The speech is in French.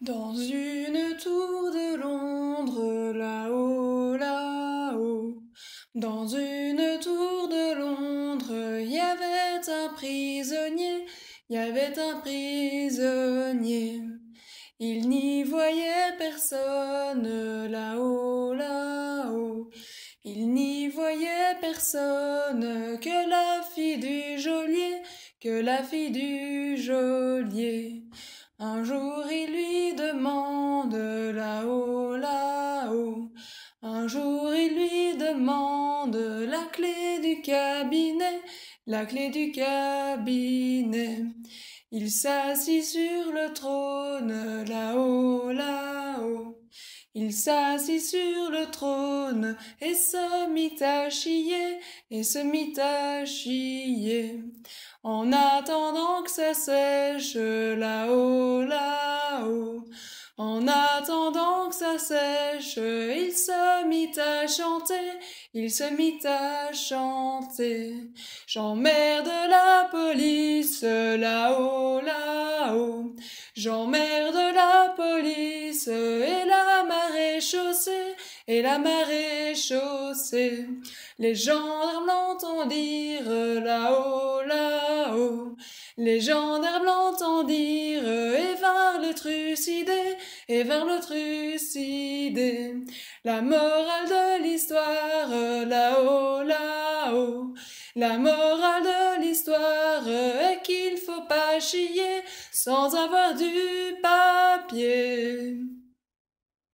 Dans une tour de Londres, là-haut, là-haut, dans une tour de Londres, il y avait un prisonnier, il y avait un prisonnier. Il n'y voyait personne là-haut, là-haut. Il n'y voyait personne que la fille du geôlier, que la fille du geôlier. Un jour il lui demande la clé du cabinet, la clé du cabinet. Il s'assit sur le trône là-haut, là-haut. Il s'assit sur le trône et se mit à chier, et se mit à chier. En attendant que ça sèche là-haut, là-haut. En attendant que ça sèche, il se mit à chanter, il se mit à chanter. J'emmerde la police là-haut, là-haut. J'emmerde la police et la marée chaussée, et la marée chaussée. Les gendarmes l'entendirent là-haut. Les gendarmes l'entendirent et vinrent le trucider, et vers le trucider. La morale de l'histoire, là-haut, là-haut. La morale de l'histoire est qu'il faut pas chier sans avoir du papier.